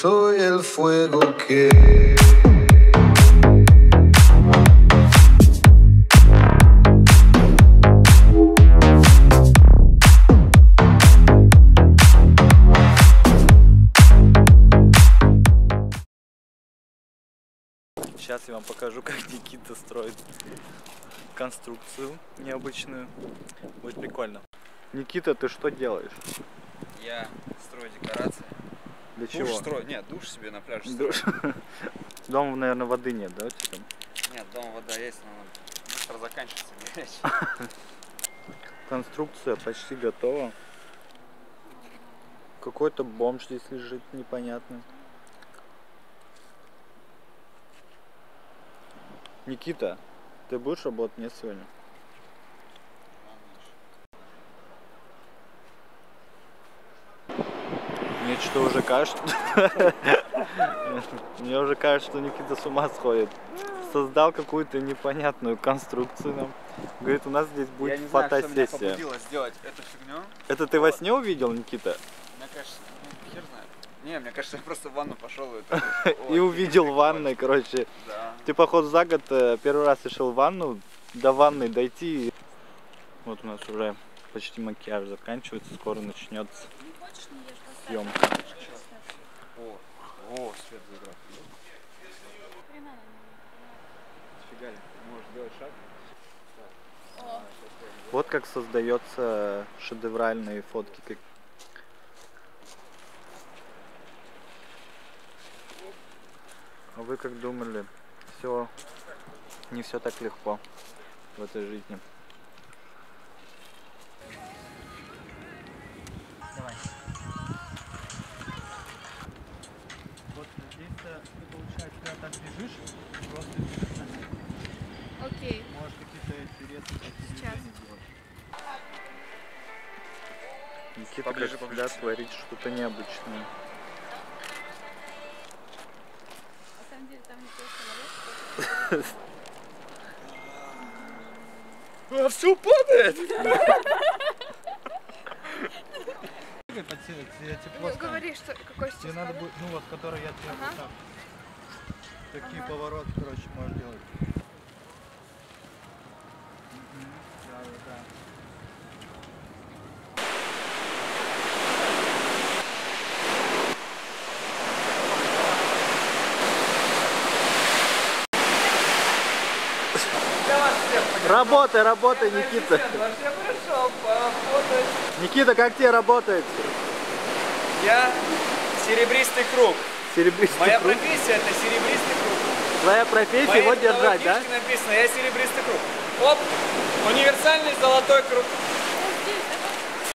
soy el fuego que... Сейчас я вам покажу, как Никита строит конструкцию необычную. Будет прикольно. Никита, ты что делаешь? Я строю декорации. Для Душ чего? строю. Нет, душ себе на пляже Душ. Дома, наверное, воды нет, да, там? Нет, дома вода есть, но быстро заканчивается горячей. Конструкция почти готова. Какой-то бомж здесь лежит, непонятно. Никита, ты будешь работать мне сегодня? Мне что уже кажется... Мне уже кажется, что Никита с ума сходит. Создал какую-то непонятную конструкцию нам. Говорит, у нас здесь Я будет не знаю, что меня фотосессия. побудило сделать эту фигню. Это ты во сне увидел, Никита? Мне кажется, ну, хер знает. Не, мне кажется, я просто в ванну пошел и... И «Ой, увидел в прикольно». ванной, короче. Ты, походу, за год э, первый раз решил ванну, до ванны дойти. Вот у нас уже почти макияж заканчивается, скоро начнется съемка. О, о, свет заиграл. Можешь шаг? Вот как создается шедевральные фотки. как- А вы как думали, все не все так легко в этой жизни. Окей. можешь какие-то интересные Сейчас. Никита, Поближе, как всегда, творит что-то необычное. На самом деле там не человек. А, все падает! Ну, говори, что, какой сейчас Тебе надо будет, ну вот, который я тебе Ага. вот так. Такие Ага. повороты, короче, можешь делать. Мгм, Да, да, да. Работай, работай, Никита. Пришел. Никита, как тебе работает? Я серебристый круг. Серебристый Моя круг. профессия это серебристый круг. Твоя профессия Моей его держать, да? написано, я серебристый круг. Оп.